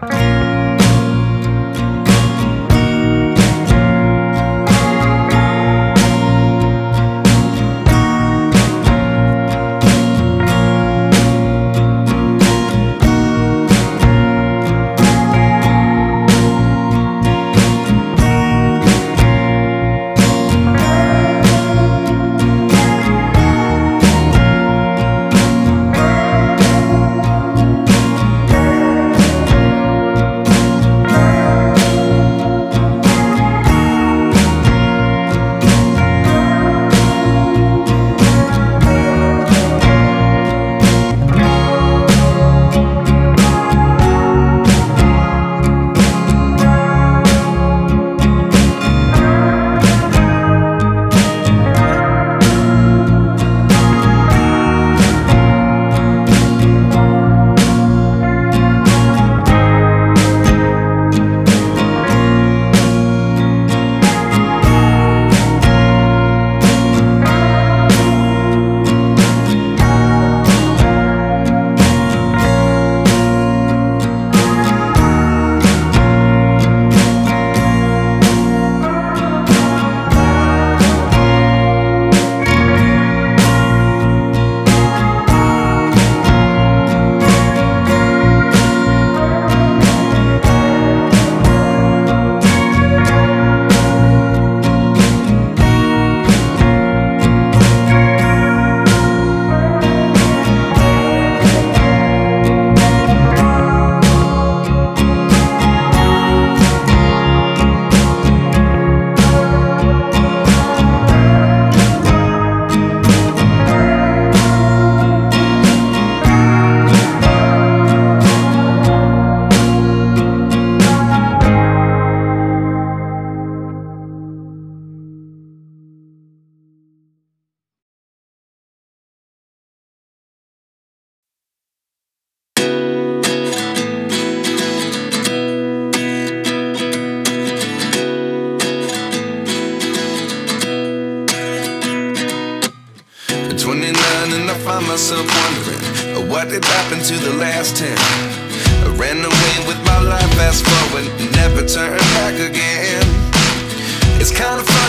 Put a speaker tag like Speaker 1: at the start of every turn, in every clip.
Speaker 1: find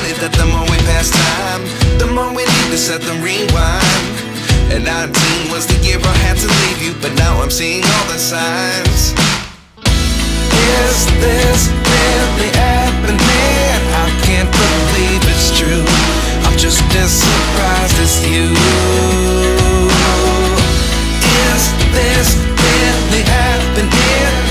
Speaker 1: of that the more we pass time, the more we need to set the rewind. And 19 was the year I had to leave you, but now I'm seeing all the signs. Is this really happening? I can't believe it's true. I'm just as surprised as you. Is this really happening?